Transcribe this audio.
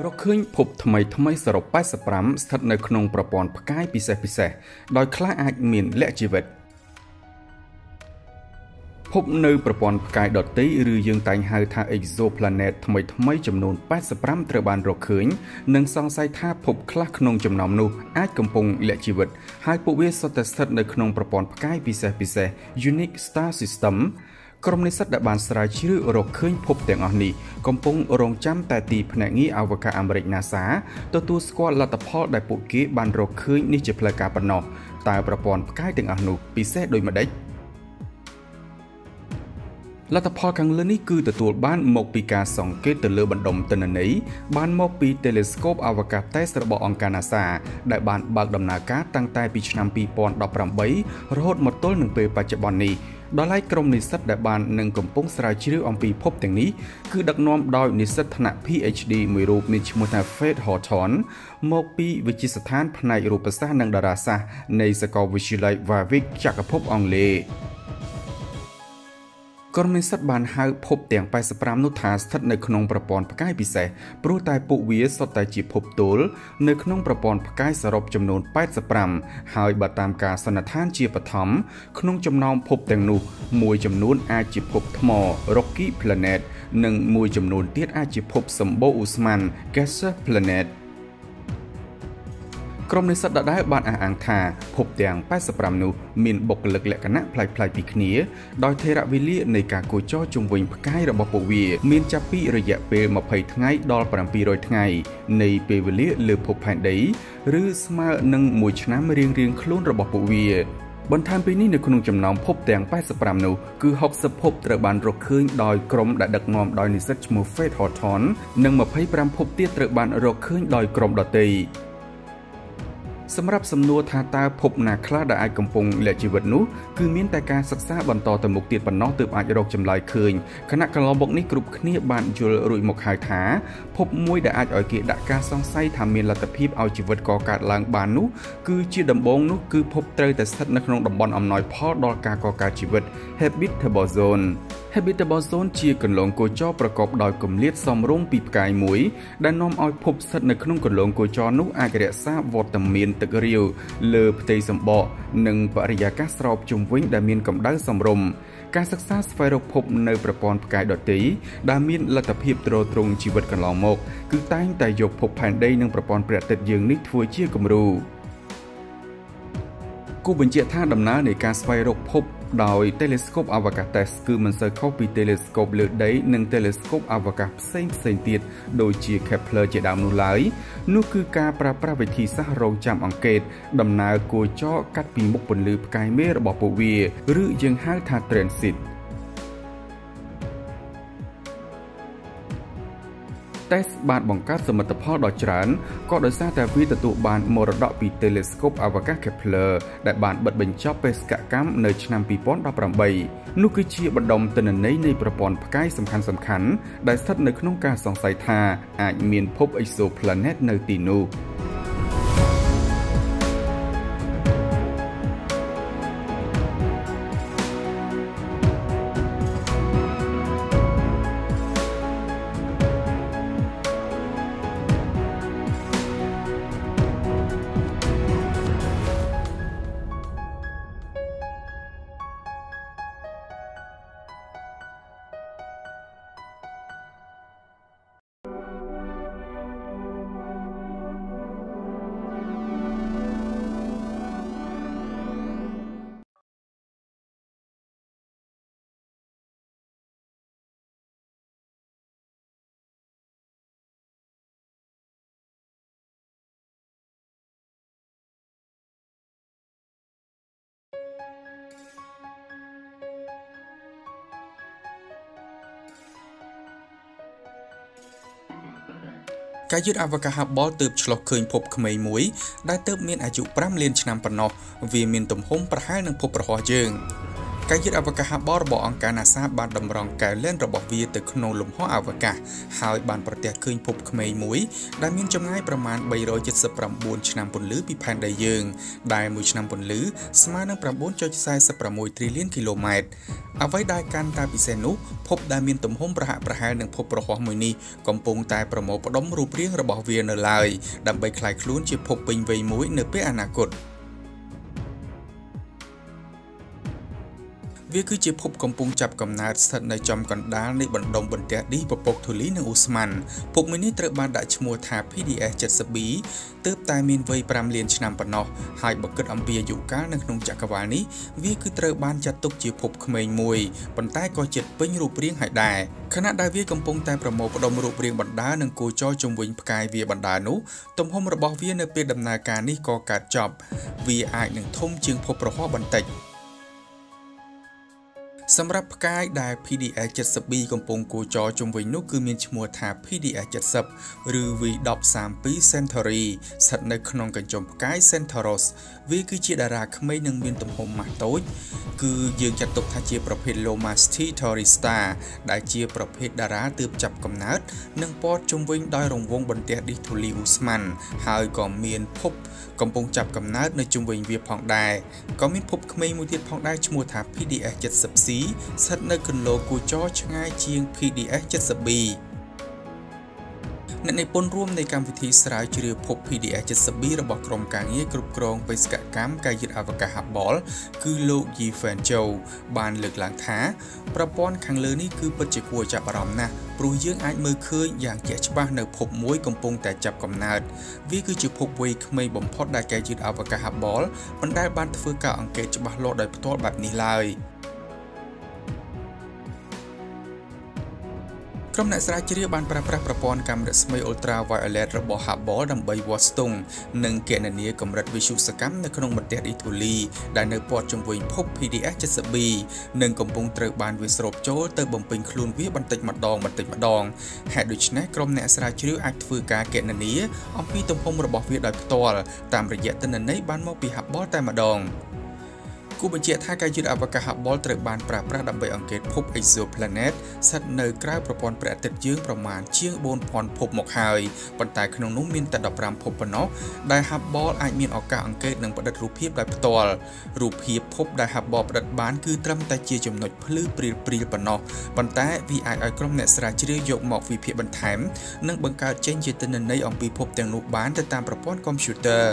រកឃើញភពថ្មីថ្មីសរុប85ស្ថិតនៅក្នុងប្រព័ន្ធផ្កាយពិសេសពិសេសដោយខ្លះអាចមានលក្ខជីវិតភពនៅប្រព័ន្ធផ្កាយដទៃឬយើងតែងហៅថា exoplanet ថ្មីថ្មីចំនួន85ត្រូវបានរកឃើញនិងសង្ស័យថាភពខ្លះក្នុងចំណោមនោះអាចកំពុងលាក់ជីវិតហើយពួកវាសុទ្ធតែស្ថិតនៅក្នុងប្រព័ន្ធផ្កាយពិសេសពិសេស Unique Star System ក្រុមនិស្សិតដែលបានស្រាវជ្រាវរកឃើញភពទាំងអស់នេះកំពុងរងចាំតែទីភ្នាក់ងារអវកាសអាមេរិក NASA ទទួលស្គាល់លទ្ធផលដែលពួកគេបានរកឃើញនេះជាផ្លូវការប៉ុណ្ណោះតើប្រព័ន្ធផ្កាយទាំងអស់នោះពិសេសដូចម្តេចលទ្ធផលខាងលើនេះគឺទទួលបានមកពីការសង្កេតទៅលើបណ្ដុំទិន្នន័យបានមកពី Telescope អវកាស TESS របស់អង្គការ NASA ដែលបានបើកដំណើរការតាំងតែពីឆ្នាំ2018រហូតមកទល់នឹងពេលបច្ចុប្បន្ននេះ ដល់ឡែកក្រុមនិស្សិតដែលបាននឹងកំពុងស្រាវជ្រាវអំពីភពទាំងនេះគឺដឹកនាំដោយនិស្សិតថ្នាក់ PhD មួយរូបមានឈ្មោះថា Faith Horton មកពីវិទ្យាស្ថានផ្នែករូបសាស្ត្រនិងតារាសាស្ត្រនៃសាកលវិទ្យាល័យ Warwick ចក្រភពអង់គ្លេស ក្រុមនិស្សិតបានហៅភពទាំង85នោះថាស្ថិតនៅក្នុងប្រព័ន្ធផ្កាយពិសេសព្រោះតែពួកវាសុទ្ធតែជាភពទល់នៅក្នុងប្រព័ន្ធផ្កាយសរុបចំនួន85ហើយបើតាមការសន្និដ្ឋានជាបឋមក្នុងចំណោមភពទាំងនោះមួយចំនួនអាចជាភពថ្ម Rocky Planet និងមួយចំនួនទៀតអាចជាភពសម្បូរឧស្ម័ន Gaseous Planet ក្រុមនិស្សិតដដែលបានអះអាងថាភពទាំង85នោះមានបុគ្គលិកលក្ខណៈប្លែកៗពីគ្នាដោយថេរវេលានៃការគូចរជុំវិញផ្កាយរបស់ពួកវា មានចាប់ពីរយៈពេល20ថ្ងៃដល់700ថ្ងៃនៃពេលវេលាលើភពផែនដី ឬស្មើនឹងមួយឆ្នាំរៀងៗខ្លួនរបស់ពួកវាបន្ថែមពីនេះនៅក្នុងចំណោមភពទាំង85នោះគឺ60ភពត្រូវបានរកឃើញដោយក្រុមដែលដឹកនាំដោយនិស្សិតឈ្មោះ Faith Horton និង25ភពទៀតត្រូវបានរកឃើញដោយក្រុមដទៃ សម្រាប់សំណួរថាតើភពណាខ្លះដែលអាចកំពុងលាក់ជីវិតនោះគឺមានតែការសិក្សាបន្តទៅមុខទៀតប៉ុណ្ណោះទើបអាចរកចម្លើយឃើញខណៈកន្លងមកនេះគ្រប់គ្នាបានយល់រួចមកហើយថាភពមួយដែលអាចឲ្យគេដាក់ការសង្ស័យថាមានលទ្ធភាពឲ្យជីវិតកកើតឡើងបាននោះគឺជាដំបូងនោះគឺភពត្រូវតែស្ថិតនៅក្នុងតំបន់អំណោយផលដល់ការកកើតជីវិត habitable zone habitable zone ជាគន្លងគោចរប្រកបដោយគម្លាតសមរម្យពីផ្កាយមួយដែលនាំឲ្យភពស្ថិតនៅក្នុងគន្លងគោចរនោះអាចរក្សាវត្តមានទឹករាវលើផ្ទៃសម្បកនិងបរិយាកាសស្រោបជុំវិញដែលមានកម្ដៅសមរម្យការសិក្សាស្វែងរកភពនៅប្រព័ន្ធផ្កាយដទៃដែលមានលទ្ធភាពទ្រទ្រង់ជីវិតកន្លងមក គឺតែងតែយកភពផែនដីនិងប្រព័ន្ធព្រះអាទិត្យយើងនេះធ្វើជាគំរូ គូបញ្ជាក់ថាដំណើរនៃការស្វែងរកភពដោយ telescope អវកាស TESS គឺមិនសូវខុសពី telescope លើដី និង telescope អវកាសផ្សេងផ្សេងទៀតដូចជា Kepler ជាដើមនោះឡើយនោះគឺការប្រើប្រាស់វិធីសាស្ត្ររងចាំអង្កេតដំណើរគួរចរកាត់ពីមុខពន្លឺផ្កាយមេរបស់ពួកវា ឬយើងហៅថា transit TESS បានបង្កើតសមិទ្ធផលដ៏ច្រើនក៏ដោយសារតែវាទទួលបានមរតកពី Telescope អវកាស Kepler ដែលបានបិទបញ្ចប់បេសកកម្មនៅឆ្នាំ2018នោះគឺជាបណ្ដុំទិន្នន័យនៃប្រព័ន្ធផ្កាយសំខាន់ៗដែលស្ថិតនៅក្នុងការសង្ស័យថាអាចមានភព exoplanet នៅទីនោះ។ ការយឺតអវកាស Hubble ទើបឆ្លុះឃើញភពក្មេងមួយដែលទើបមានអាយុ5លានឆ្នាំប៉ុណ្ណោះវាមានទំហំប្រហែលនឹងភពប្រហោះយើង ការយឺតអវកាស Hubble របស់អង្គការ NASA បានតម្រង់កែវលែនរបស់វាទៅក្នុងលំហអវកាសហើយបានប្រទះឃើញភពក្មេងមួយដែលមានចម្ងាយប្រមាណ379ឆ្នាំពន្លឺពីផែនដីយើង ដែលមួយឆ្នាំពន្លឺស្មើនឹង9.46 trillion គីឡូម៉ែត្រអ្វីដែលកាន់តែពិសេសនោះភពដែលមានទំហំប្រហាក់ប្រហែលនឹងភពប្រហោះមួយនេះកំពុងតែប្រមូលផ្ដុំរូបរាងរបស់វានៅឡើយដើម្បីคล้ายខ្លួនជាភពពេញវ័យមួយនៅពេលអនាគត។ វាគឺជាភពកំពុងចាប់កំណើតស្ថិតនៅចំកណ្ដាលនៃបណ្ដុំបន្ទះឌីពពកធូលីនិងអ៊ូស្មានភពមួយនេះត្រូវបានដាក់ឈ្មោះថា PDS 70b ទើបតែមានវ័យ5លានឆ្នាំប៉ុណ្ណោះហើយបើគិតអំពីអាយុកាលនៅក្នុងចក្រវាឡនេះវាគឺត្រូវបានចាត់ទុកជាភពក្មេងមួយប៉ុន្តែក៏ជិតពេញរូបរាងហើយដែរខណៈដែលវាកំពុងតែប្រមូលផ្ដុំរូបរាងបណ្ដានិងគោចរជំវិញផ្កាយវាបណ្ដានោះទំហំរបស់វានៅពេលដំណើរការនេះក៏កើតចប់ វាអាចនឹងធំជាងភពប្រហោះបន្តិច សម្រាប់ផ្កាយដែល PDS 70B កំពុងគូចរជុំវិញនោះគឺមានឈ្មោះថា PDS 70ឬ V1032 Centauri ស្ថិតនៅក្នុងកញ្ចុំផ្កាយ Centaurus វាគឺជាតារាក្មេងនិងមានទំហំម៉ាស់តូច គឺយើងចាត់ទុកថាជាប្រភេទ Lomasti Taurista ដែលជាប្រភេទតារាទើបចាប់កំណើត និងព័ទ្ធជុំវិញដោយរង្វង់បន្ទះឌីសធូលីវូស្មានហើយក៏មានភពកំពុងចាប់កំណើតនៅជុំវិញវាផងដែរក៏មានភពក្មេងមួយទៀតផងដែរឈ្មោះថា PDS 70C ស្ថិតនៅគន្លងគូចរឆ្ងាយជាង PDS 70B អ្នកនិពន្ធរួមនៃកម្មវិធីស្រាវជ្រាវភព PDS 70B របស់ក្រុមការងារគ្រប់គ្រងបេសកកម្មការយឺតអវកាស Hubble គឺលោក Yi Fan Chou បានលើកឡើងថាប្រព័ន្ធខាងលើនេះគឺពិតជាគួរចាប់អារម្មណ៍ណាស់ព្រោះយើងអាចមើលឃើញយ៉ាងជាក់ច្បាស់នៅភពមួយកំពុងតែចាប់កំណើតវាគឺជាភពវ័យក្មេងបំផុតដែលការយឺតអវកាស Hubble មិនដែលបានធ្វើការអង្កេតច្បាស់លាស់ដោយផ្ទាល់បែបនេះឡើយ។ ក្រុមអ្នកស្រាវជ្រាវបានប្រើប្រាស់ប្រព័ន្ធកាំរស្មី Ultraviolet របស់ Hubble ដើម្បីវាស់ស្ទង់និងគណនាកម្រិតវិទ្យុសកម្មនៅក្នុងបន្ទះឌីធូលីដែលនៅព័ទ្ធជុំវិញភព PDS 70b និងកំពុងត្រូវបានវាស្រូបចូលទៅបំពេញខ្លួនវាបន្តិចម្ដងបន្តិចម្ដងហេតុដូច្នេះក្រុមអ្នកស្រាវជ្រាវអាចធ្វើការគណនាអំពីទំហំរបស់វាដោយផ្ទាល់តាមរយៈទិន្នន័យបានមកពី Hubble តែម្ដង គូបញ្ជាក់ថាការយឺតអវកាស Hubble ត្រូវបានប្រើប្រាស់ដើម្បីអង្កេតភព exoplanet ស្ថិតនៅក្រៅប្រព័ន្ធព្រះអាទិត្យយើងប្រមាណជាង4000ភពមកហើយប៉ុន្តែក្នុងនោះមានតែ15ភពប៉ុណ្ណោះដែល Hubble អាចមានឱកាសអង្កេតនិងផ្តិតរូបភាពដោយផ្ទាល់រូបភាពភពដែល Hubble ផ្តិតបានគឺត្រឹមតែជាចំណុចភ្លឺព្រាលព្រាលប៉ុណ្ណោះប៉ុន្តែវាអាចឲ្យក្រុមអ្នកស្រាវជ្រាវយកមកវិភាគបន្ថែម និងបង្កើតចេញជាទិន្នន័យអំពីភពទាំងនោះបានទៅតាមប្រព័ន្ធកុំព្យូទ័រ